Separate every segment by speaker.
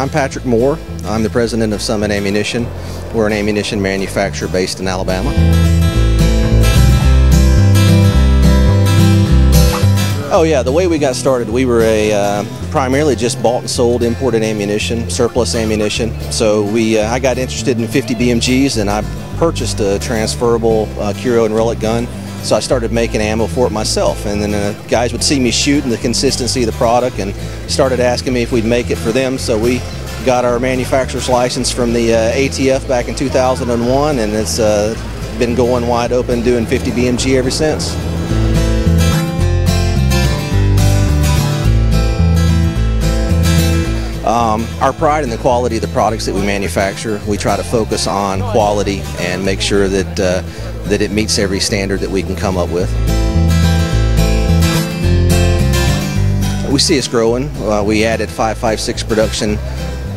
Speaker 1: I'm Patrick Moore. I'm the president of Summit Ammunition. We're an ammunition manufacturer based in Alabama. Oh yeah, the way we got started, we were a uh, primarily just bought and sold imported ammunition, surplus ammunition. So we, uh, I got interested in 50 BMGs and I purchased a transferable uh, Curio and Relic gun. So I started making ammo for it myself, and then uh, guys would see me shoot and the consistency of the product, and started asking me if we'd make it for them. So we got our manufacturer's license from the uh, ATF back in 2001, and it's uh, been going wide open doing 50 BMG ever since. Um, our pride in the quality of the products that we manufacture, we try to focus on quality and make sure that, uh, that it meets every standard that we can come up with. We see us growing. Uh, we added 556 production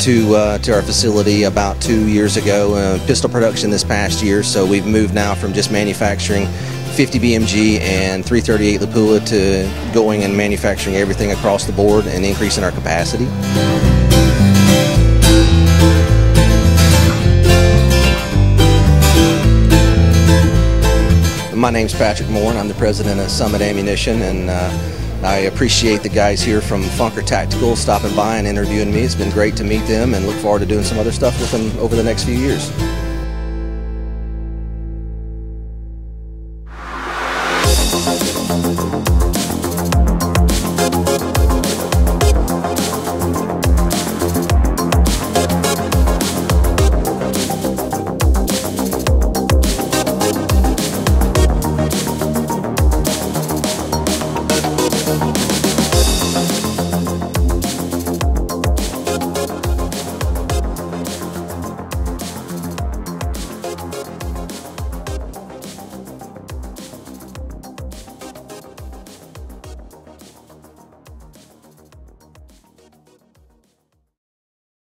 Speaker 1: to, uh, to our facility about two years ago, uh, pistol production this past year, so we've moved now from just manufacturing 50 BMG and 338 Lapua to going and manufacturing everything across the board and increasing our capacity. My name's Patrick Moore and I'm the president of Summit Ammunition and uh, I appreciate the guys here from Funker Tactical stopping by and interviewing me. It's been great to meet them and look forward to doing some other stuff with them over the next few years.